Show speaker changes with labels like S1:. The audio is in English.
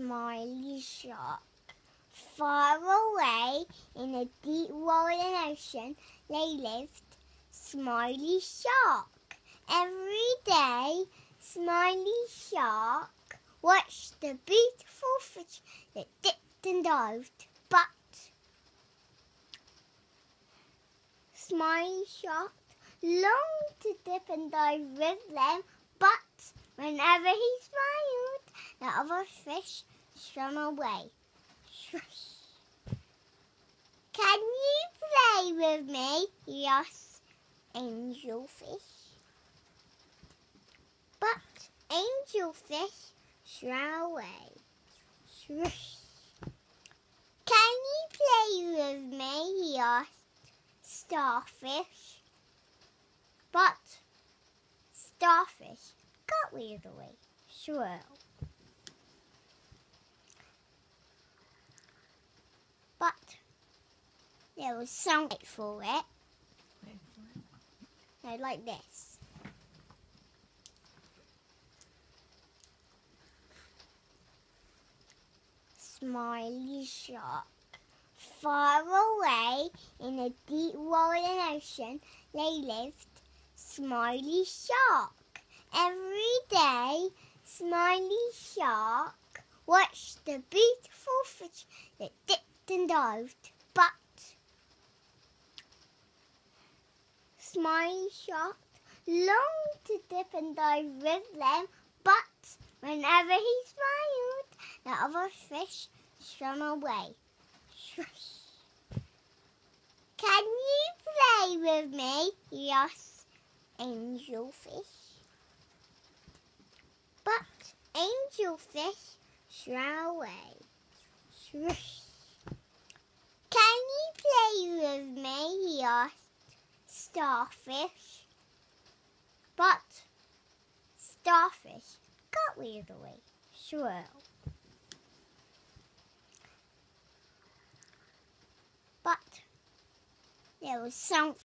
S1: Smiley shark. Far away in the deep rolling ocean, they lived Smiley Shark. Every day, Smiley Shark watched the beautiful fish that dipped and dived, but Smiley Shark longed to dip and dive with them, but whenever he smiled, the other fish swam away. Can you play with me? he asked Angelfish. But Angelfish swam away. Can you play with me? he asked Starfish. But Starfish weird away. Swirl. But there was some wait for it. No, like this. Smiley shark. Far away in a deep rolling ocean, they lived Smiley Shark. Every day, Smiley Shark watched the beautiful fish that dipped and dived, but Smiley Shark longed to dip and dive with them, but whenever he smiled, the other fish swam away. Can you play with me? asked Angelfish. But Angelfish swam away. Can you play with me? he asked Starfish. But Starfish got weird away. Swirl. But there was something